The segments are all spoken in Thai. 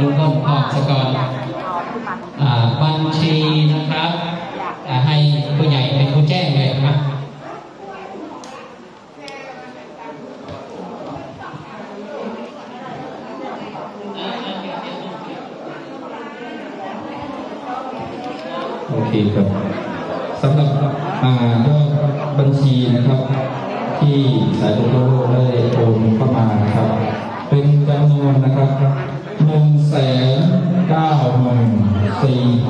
ลุงพลออกสกอนบัญชีนะครับอ่ให้ผู้ใหญ่เป็นผู้แจ้งเลยครับโอเคครับสำหรับอ่ายอดบัญชีนะครับ ที่สายตรวจโลกได้โอนเข้ามานะครับ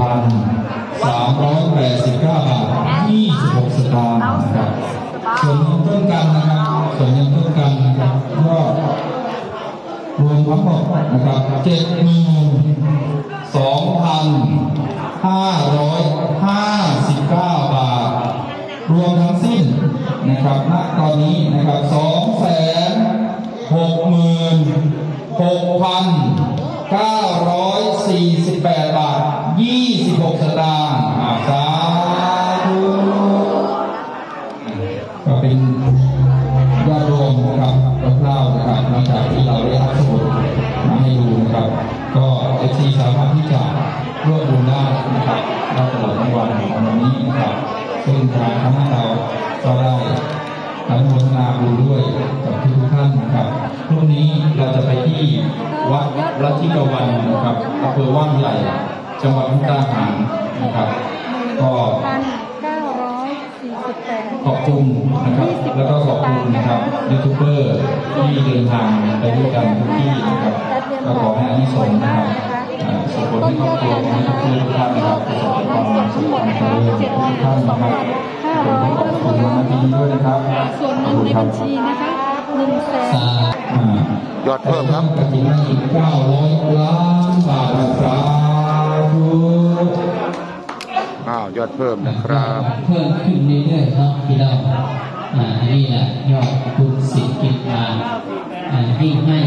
ส1,389 บาท 26สิบเก้างค์นะครับ ส่วนเงินต้นกันนะครับ ส่วนเงิต้นกันนะครับก็รวมทั้งหมดนะครับเจ็ดหมื่นสองพันห้าร้อยห้าสิบเก้าบาท รวมทั้งสิ้นนะครับ ณ ตอนนี้นะครับสองแสนหกหมื่นหกพันเก้าร้อยสี่สิบแปดบาท ยี่สิบหกสตางค์อาสาธุก็เป็นยอดรวมครับคร่านะครับหลังจากที่เราได้รับสมุดมาให้ดูนะครับ ก็เอซีสามารถที่จะร่วมดูได้นะครับได้ตลอดทั้งวันของวันนี้นะครับซึ่งทางคณะเราก็ได้อนุโมทนาบุญด้วยกับทุกท่านนะครับพรุ่งนี้เราจะไปที่วัดรัชกวันนะครับอำเภอว่านใหญ่ จังหวัดมุกดาหารนะครับ ก็พันเก้าร้อยสี่สิบแปดขอบคุณนะครับ แล้วก็ขอบคุณนะครับยูทูบเบอร์ที่เดินทางไปด้วยกันทุกที่นะครับก็ขอให้อานิสงส์นะครับอ่าส่งผลให้ครอบครัวของทุกท่านทุกท่านนะครับประสบความสุขความเจริญทุกท่านนะครับขอบคุณมาณที่นี้ด้วยนะครับส่วนเงินในบัญชีนะคะหนึ่งแสนสาอ่ายอดเพิ่มครับกฐินอีก900ล้านบาท เพิ่มนะครับเพิ่มขึ้นเรื่อยๆเนาะพี่น้องอ่านี่แหละยอดคุณสิทธิ์กิจมาอ่าวิ่งให้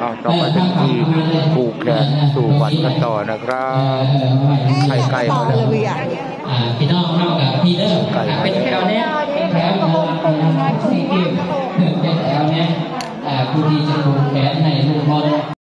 อ้าวต่อไปเป็นที่ผูกแขนสู่บัตรกันต่อนะครับไข่ไก่มาแล้วอ่าพี่น้องเท่ากับพี่เด้ออ่าเป็นแถวเนี้ยเป็นแถวนะครับสี่คิวเป็นแถวเนี้ยอ่าผู้ที่จะผูกแขนให้ลูกบอล